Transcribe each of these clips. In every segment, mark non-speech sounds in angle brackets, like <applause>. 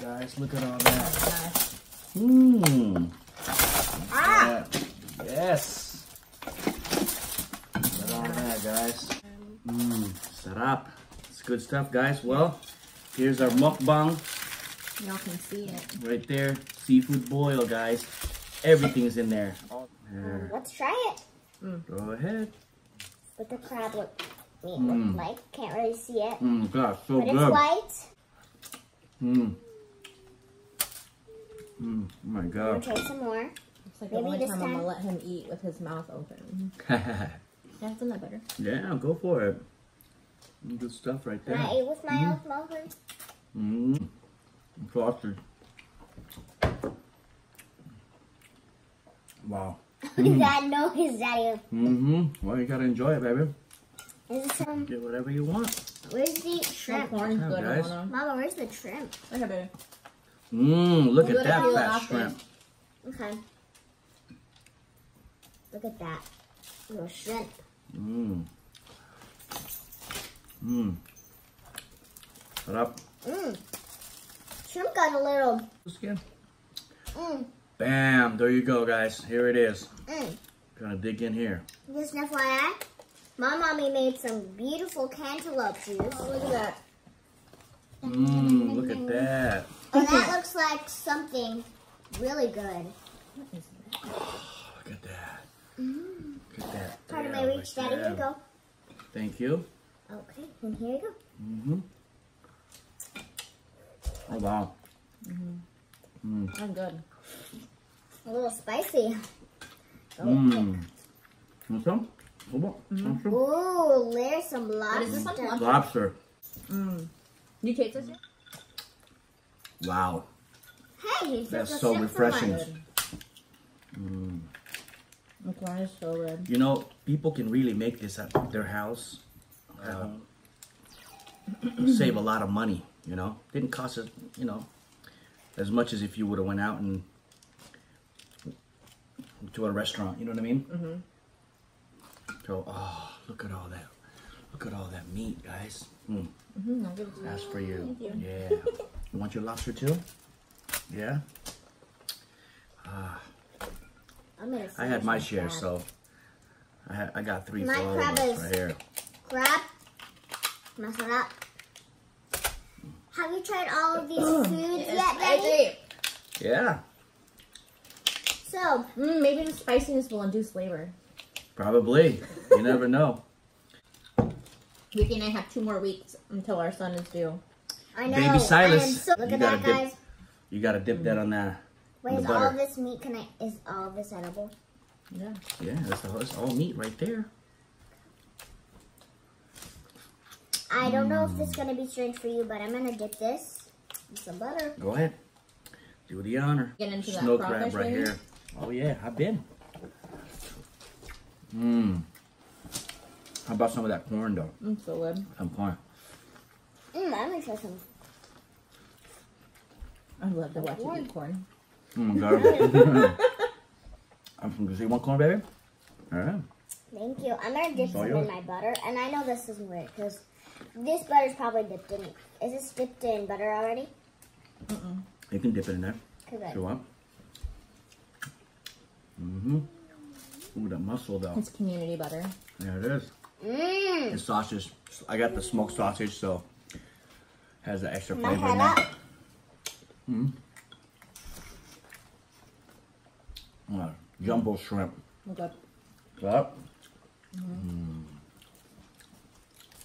guys. Look at all that. Mmm. Ah! Yes. Look at all that, guys. Mmm. Sarap. It's good stuff, guys. Well, here's our mukbang Y'all can see it. right there. Seafood boil, guys. Everything's in there. There. Let's try it. Go ahead. What the crab look meat Mm. look like. Can't really see it. Mmm, gosh, so But it's white. Mmm. Mmm, oh my We'll god. try some more. It's like the Maybe only this time I'm gonna let him eat with his mouth open. <laughs> Yeah, isn't that better? yeah, go for it. Good stuff right Can there. I eat with my mm. mouth open? Mmm. Sausage. Wow. Dad knows his daddy. Mm-hmm. Well, you gotta enjoy it, baby. Is this some? Get whatever you want. Where's the Some shrimp? corn's good, guys. Mama, where's the shrimp? Okay, baby. Mmm, look We'll at that Peel fat shrimp. Okay. Look at that. Little shrimp. Mmm. Mmm. Put up. Mmm. Shrimp got a little. Skin. Mmm. Bam. There you go, guys. Here it is. Mmm. Gonna dig in here. Just an FYI, my mommy made some beautiful cantaloupe juice. Oh, look at that. Mmm. Look at that. Oh, that looks like something really good. What is that? Look at that. Mm-hmm. Look at that. Part of my reach, Daddy. Here there. you go. Thank you. Okay, and here you go. Mm-hmm. Oh, wow. Mm-hmm. Mm. I'm good. A little spicy. Mmm. Want some? Hold on. Mm-hmm. Want? Ooh, there's some What is this lobster. one? Lobster. Mm. You taste this yet? Wow. Hey, That's so refreshing. Mm. The corn is so good. You know, people can really make this at their house. Uh, save a lot of money, you know. Didn't cost us, you know, as much as if you would have went out and to a restaurant, you know what I mean? Mm-hmm. So, oh, look at all that. Look at all that meat, guys. Mm, Mm-hmm. I'll give it to you. that's for you. Thank you. Yeah. <laughs> You want your lobster too? Yeah? Ah, I'm gonna I had my share, crab. so I, had, I got three My for all of crab us is- right here. Crab, masarap. Have you tried all of these <clears throat> foods yet, Daddy? Yeah, So, Mm, maybe the spiciness will induce flavor. probably. You never know. Vicky and I have two more weeks until our son is due. I know. Baby Silas, I so, look you at gotta that, dip- guys. You gotta dip that on that. Wait, on is the all butter. of this meat? Can I? Is all this edible? Yeah. Yeah, that's all, that's all meat right there. I don't know if this is gonna be strange for you, but I'm gonna dip this in some butter. Go ahead. Do the honor. Get into that Snow crawfish, crab right maybe? here. Oh yeah, I've been. Mmm. How about some of that corn though? Mm, so good. Some corn. Mmm, I'm gonna try some. I love to watch you eat corn. Mm, got it. I'm from you want corn, baby? All right. Thank you. I'm gonna dip all some in my butter, and I know this is weird because this butter's probably dipped in. Is this dipped in butter already? Mm-mm. You can dip it in there Good. if you want. Mm-hmm. Ooh, the mussel though. It's community butter. There it is. Mmm. And sausage. I got the smoked sausage, so has the extra My flavor in there. Up. Mm-hmm. Uh, jumbo shrimp. Oh, good. Up.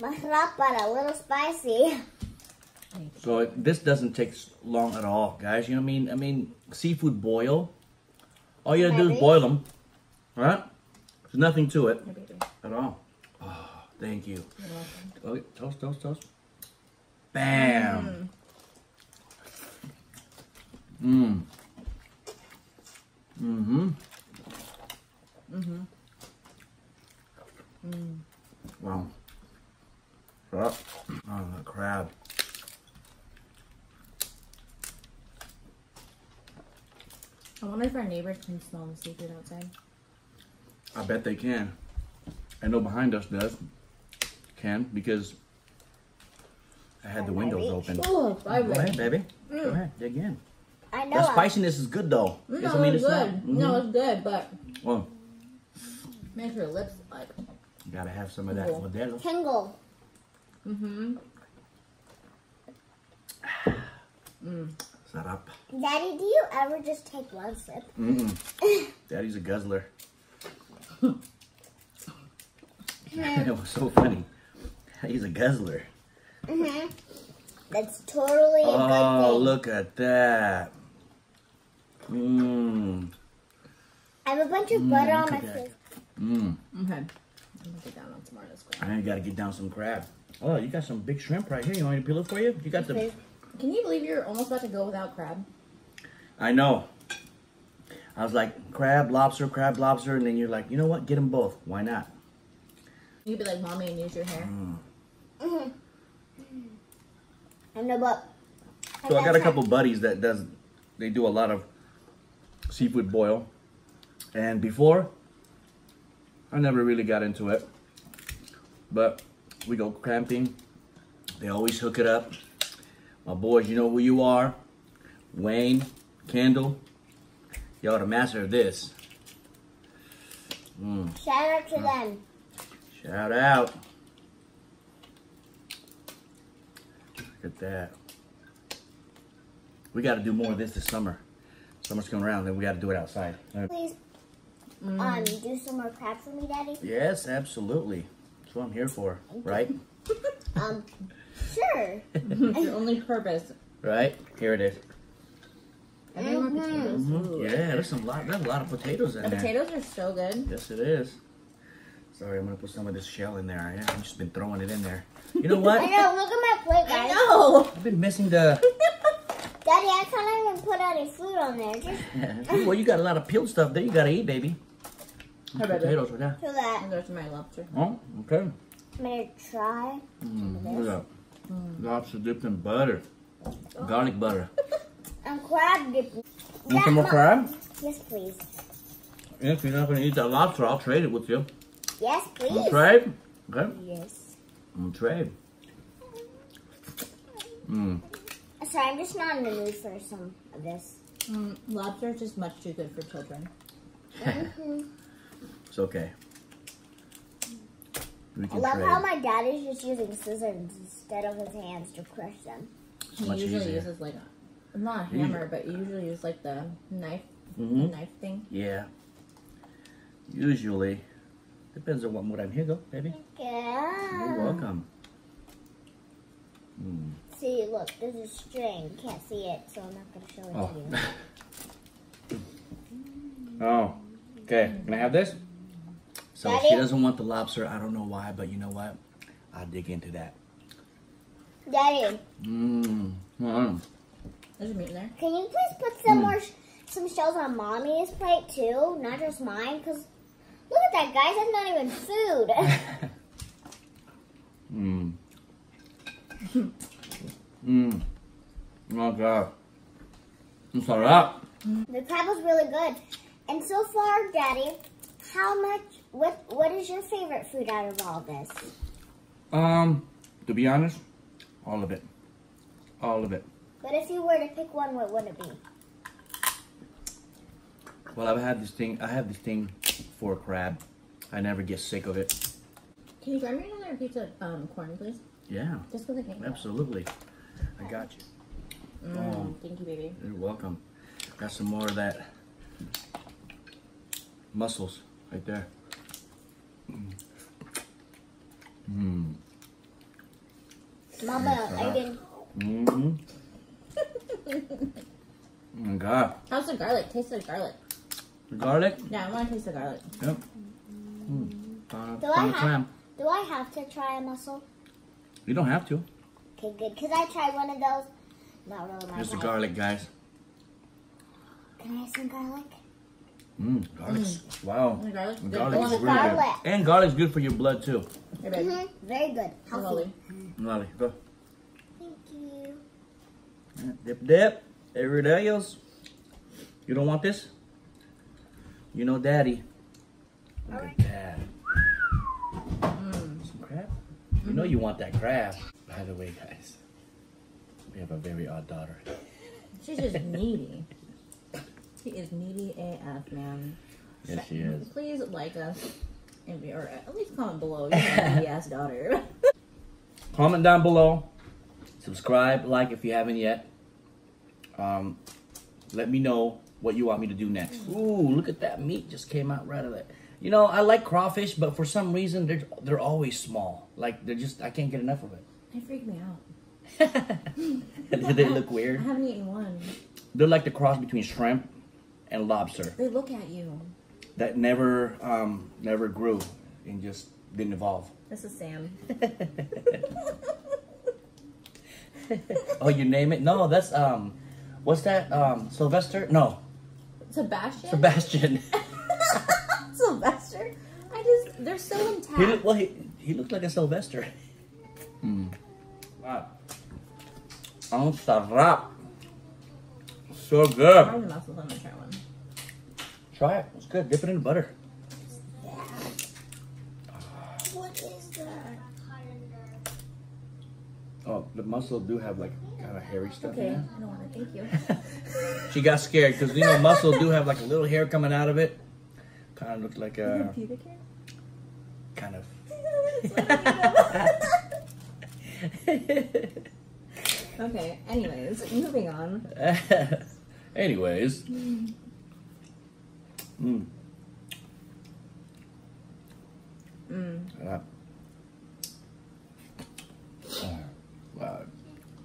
Masarap, but a little spicy. So it, this doesn't take long at all, guys. You know what I mean? I mean, seafood boil. All you gotta do is boil them, right? There's nothing to it at all. Oh, thank you. You're welcome. Okay, toast, toast, toast. Bam. Mmm. Mm-hmm. Mm-hmm. Wow. Shut. Oh, the crab. I wonder if our neighbors can smell the seafood outside. I bet they can. I know behind us does. Can because I had the windows open. Oh, Go ahead, baby. Go ahead. Dig in. I know. The I- spiciness is good though. No, Doesn't mean it's it's good. not. No, Mhm. it's good, but Well, makes your lips like. you gotta have some of that. Modelo. Tingle. Mm-hmm. <sighs> Sarap. Daddy, do you ever just take one sip? Mm-mm. <laughs> Daddy's a guzzler. <laughs> it was so funny. He's a guzzler. Mm-hmm. That's totally a good Oh, look at that. Mmm. I have a bunch of butter on my at face. Mmm. Okay. I'm gonna get down on some more of this crap. I gotta get down some crab. Oh, you got some big shrimp right here. You want me to peel it for you? You got the. Can you believe you're almost about to go without crab? I know. I was like crab, lobster, crab, lobster, and then you're like, you know what? Get them both. Why not? You'd be like mommy and use your hair. Mm-hmm. I know, but. So I got a couple buddies that does. They do a lot of seafood boil, and before, I never really got into it. But we go camping. They always hook it up. My boys, you know who you are. Wayne, Kendall. Y'all the master of this. Mm, Shout out to them. shout out. Look at that. We got to do more of this this summer. Summer's coming around, then we got to do it outside. Uh, Please, Mm. um, do some more crab for me, Daddy. Yes, absolutely. That's what I'm here for, right? <laughs> Um, sure. <laughs> It's your only purpose. Right? Here it is. I need more potatoes. Mhm. Yeah, there's some lot. There's a lot of potatoes in The there. potatoes are so good. Yes, it is. Sorry, I'm gonna put some of this shell in there. Yeah, I've just been throwing it in there. You know what? <laughs> I know, look at my plate, guys. No. I've been missing the. <laughs> Daddy, I can't even put any food on there. <laughs> Just well, you got a lot of peeled stuff there. You gotta eat, baby. Hi, baby. Potatoes right there. so that And there's my lobster. Oh, okay. May I'm gonna try. Mm, look at that. Lobster dipped in butter. Garlic butter. And crab dip. Want some more crab? Yes, please. If you're not gonna eat that lobster, I'll trade it with you. Yes, Want please. to trade? Okay. Yes. I'm trade. Mm. Sorry, I'm just not in the mood for some of this. Mm, lobster is just much too good for children. Mhm. It's okay. We I love trade. how my dad is just using scissors instead of his hands to crush them. It's He usually easier. uses like a, not a He hammer, but he usually uses like the knife, hmm the knife thing. Yeah. Usually. Depends on what mood I'm here, go, baby. Yeah. You're welcome. Mm. See, look, there's a string. You can't see it, so I'm not gonna show it Oh. to you. <laughs> oh. Okay. Can I have this? So Daddy? she doesn't want the lobster. I don't know why, but you know what? I'll dig into that. Daddy, Mmm. Mm. There's meat in there. can you please put some Mm. more, sh- some shells on mommy's plate too, not just mine? Cause look at that, guys. That's not even food. Mmm. <laughs> Mmm. Oh god. It's alright. the crab was really good. And so far, Daddy, how much? What What is your favorite food out of all this? Um, to be honest, all of it. All of it. But if you were to pick one, what would it be? Well, I've had this thing. I have this thing for crab. I never get sick of it. Can you grab me another pizza of um, corn, please? Yeah, Just because I can't. absolutely. I got you. Mm, Oh. Thank you, baby. You're welcome. Got some more of that mussels right there. Mmm. Mama, I uh-huh. didn't. Mm-hmm. <laughs> oh my god. How's the garlic? Taste the garlic. The garlic? Yeah, I want to taste the garlic. Yep. Mm. Found, Do a- I found a have- Do I have to try a mussel? You don't have to. Okay, good. Cause I tried one of those. Not really my Here's the garlic, guys. Can I have some garlic? Mmm, garlic's, wow. The garlic's good. Garlic Oh, is really garlic. good. And garlic's good for your blood, too. Here, baby. hmm Very good. Healthy. Slowly. Lolly, go. Thank you. Dip, dip. There it is. You don't want this? You know daddy. Look at that. Mm. Some crab? You know you want that crab. By the way, guys, we have a very odd daughter. She's just <laughs> needy. She is needy AF, man. Yes, she is. Please like us, and be, or at least comment below. Your needy ass daughter. Comment down below. Subscribe, like if you haven't yet. Um, let me know what you want me to do next. Ooh, look at that meat just came out right of it. You know, I like crawfish, but for some reason they're they're always small. Like they're just I can't get enough of it. They freak me out. <laughs> They look weird. I haven't eaten one. They're like the cross between shrimp and lobster They look at you. that never um never grew and just didn't evolve. This is Sam. <laughs> Oh, you name it? No, that's um, what's that? Um, Sylvester? No, Sebastian. Sebastian. <laughs> Sylvester. I just they're so intact. he look, well, he he looked like a Sylvester. Hmm. Wow. Ang sarap. So good. Probably the mussels. I'm gonna try one. Try it. It's good. Dip it in butter. What is that? Oh, the mussel do have like kind of hairy stuff Okay, I don't want to. Thank you. <laughs> She got scared because you know mussel do have like a little hair coming out of it. Kind of looked like a pubic hair. kind of. <laughs> <laughs> okay. Anyways, moving on. Anyways. Mm. Mm. Uh, oh, wow.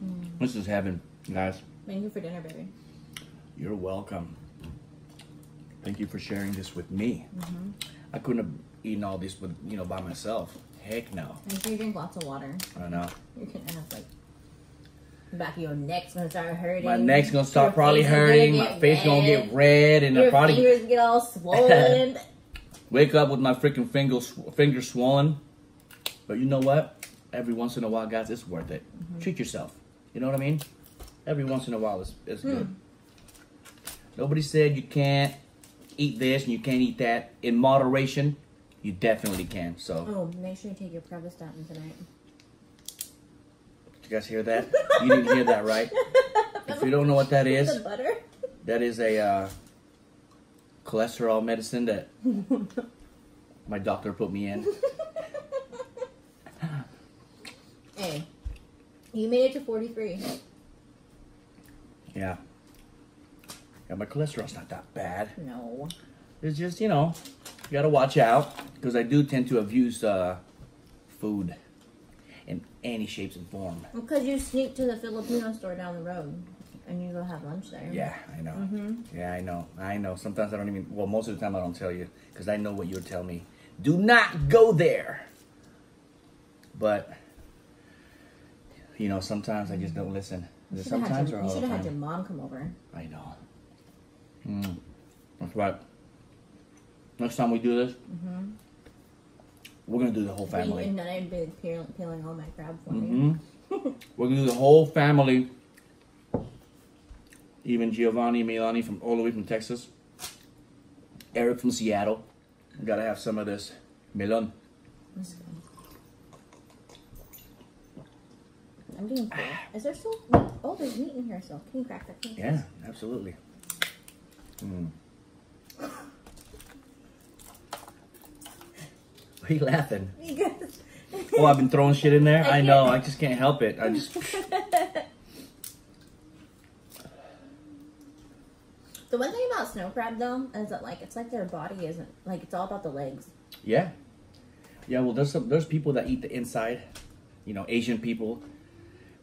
Mm. This is heaven, guys. Thank you for dinner, baby. You're welcome. Thank you for sharing this with me. Mm-hmm. I couldn't have eaten all this with you know by myself. Heck no. Make sure you drink lots of water. I don't know. You're gonna have like the back of your neck's gonna start hurting. My neck's gonna start Your probably hurting. My face gonna get red. red, and I Your probably fingers get all swollen. <laughs> <laughs> wake up with my freaking fingers fingers swollen. But you know what? Every once in a while, guys, it's worth it. Mm-hmm. Treat yourself. You know what I mean? Every once in a while, it's, it's good. Nobody said you can't eat this and you can't eat that in moderation. You definitely can. So, oh, make sure you take your Pravastatin tonight. Did you guys hear that? You didn't hear that, right? If you don't know what that <laughs> is, that is a uh, cholesterol medicine that <laughs> my doctor put me in. Hey, you made it to 43. Yeah. Yeah, my cholesterol's not that bad. No. It's just, you know, you gotta watch out because I do tend to abuse uh, food in any shapes and form. Because you sneak to the Filipino store down the road and you go have lunch there. Yeah, I know. Mm-hmm. Yeah, I know. I know. Sometimes I don't even, well, most of the time I don't tell you because I know what you would tell me. Do not go there. But, you know, sometimes I just don't listen. You should have Sometimes had, or your, you should have had your mom come over. I know. Mm. That's right. Next time we do this, we're gonna do the whole family. And then I'd be peeling, all my crab for hmm you. <laughs> we're gonna do the whole family. Even Giovanni Milani from all the way from Texas. Eric from Seattle. We gotta have some of this melon. That's good. I'm getting full. Is there still? meat? Oh, there's meat in here still. Can you crack that? Please? Yeah, absolutely. Mm. Why are you laughing? <laughs> Oh, I've been throwing shit in there. I I know. I just can't help it. I just. <laughs> the one thing about snow crab though is that like it's like their body isn't like it's all about the legs. Yeah, yeah. Well, there's some there's people that eat the inside. You know, Asian people.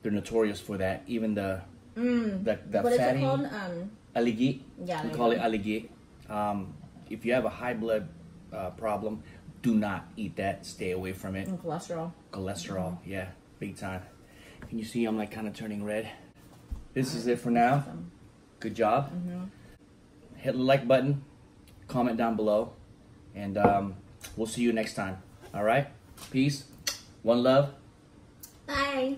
They're notorious for that. Even the Mm. the, the what is fatty it called? Um, aligue. Yeah, we call it aligue. Um, if you have a high blood uh, problem, do not eat that. Stay away from it. and cholesterol. Cholesterol, yeah, big time. Can you see I'm like kind of turning red? This is it for now. Awesome. Good job. Mm-hmm. Hit the like button, comment down below, and um, we'll see you next time. All right? Peace. One love. Bye.